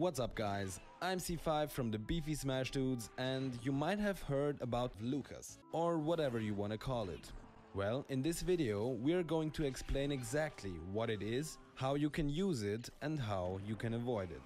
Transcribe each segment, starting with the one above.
What's up guys, I'm C5 from the Beefy Smash Dudes and you might have heard about Lucas, or whatever you wanna call it. Well, in this video we're going to explain exactly what it is, how you can use it and how you can avoid it.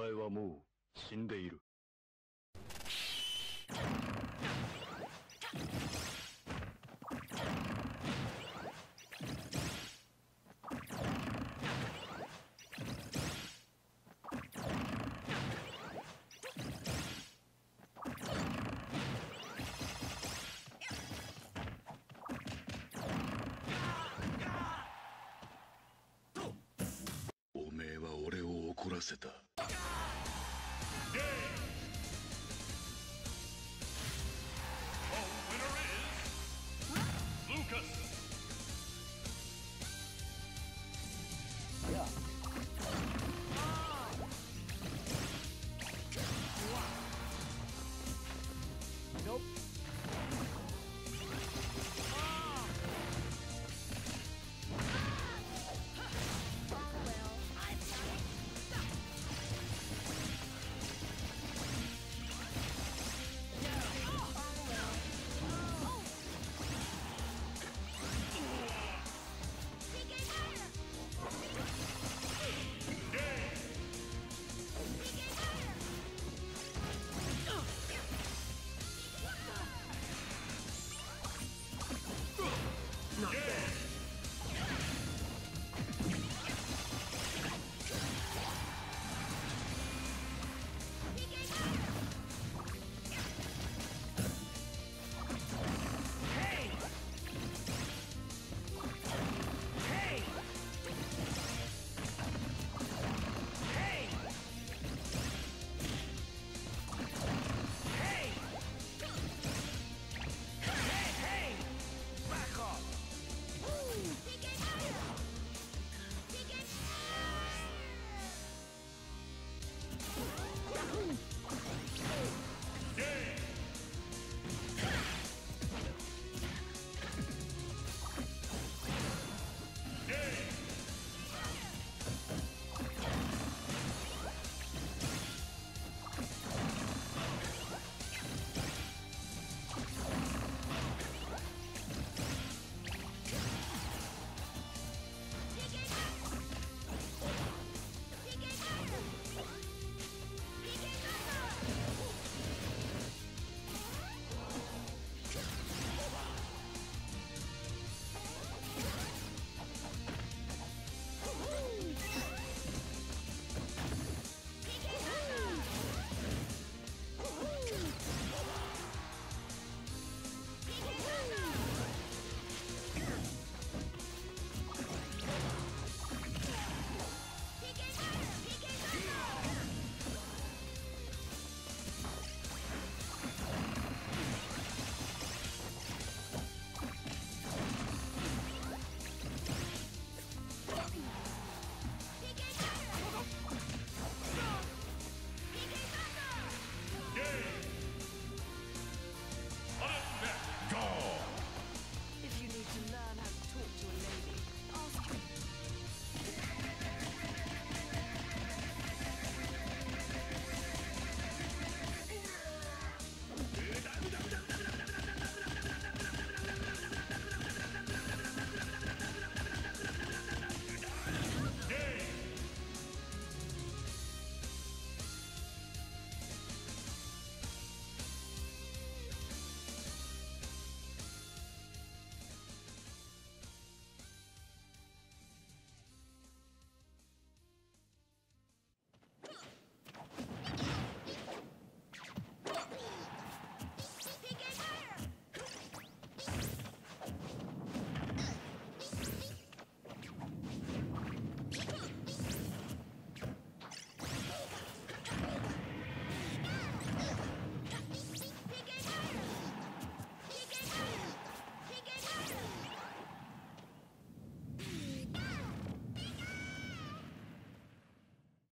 前はもう死んでいる。おめえは俺を怒らせた。game.